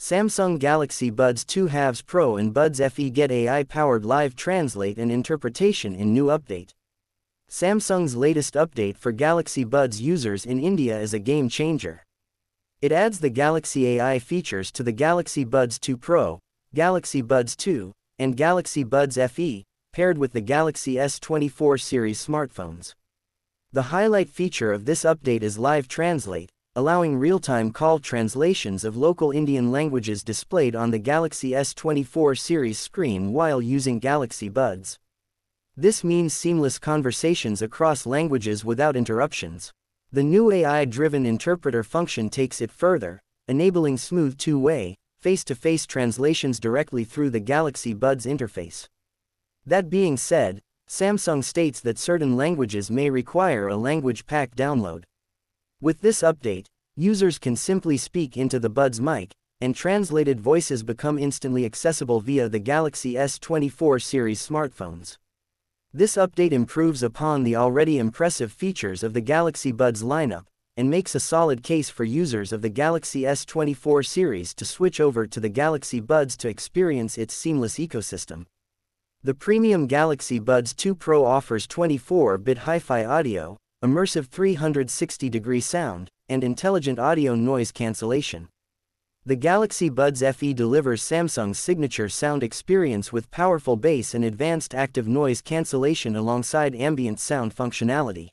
Samsung Galaxy Buds 2 Halves Pro and Buds FE get AI-powered live translate and interpretation in new update. Samsung's latest update for Galaxy Buds users in India is a game changer. It adds the Galaxy AI features to the Galaxy Buds 2 Pro, Galaxy Buds 2, and Galaxy Buds FE, paired with the Galaxy S24 series smartphones. The highlight feature of this update is Live Translate, allowing real-time call translations of local Indian languages displayed on the Galaxy S24 series screen while using Galaxy Buds. This means seamless conversations across languages without interruptions. The new AI-driven interpreter function takes it further, enabling smooth two-way, face-to-face translations directly through the Galaxy Buds interface. That being said, Samsung states that certain languages may require a language pack download. With this update, users can simply speak into the Buds mic, and translated voices become instantly accessible via the Galaxy S24 series smartphones. This update improves upon the already impressive features of the Galaxy Buds lineup, and makes a solid case for users of the Galaxy S24 series to switch over to the Galaxy Buds to experience its seamless ecosystem. The premium Galaxy Buds 2 Pro offers 24-bit hi-fi audio, immersive 360-degree sound, and intelligent audio noise cancellation. The Galaxy Buds FE delivers Samsung's signature sound experience with powerful bass and advanced active noise cancellation alongside ambient sound functionality.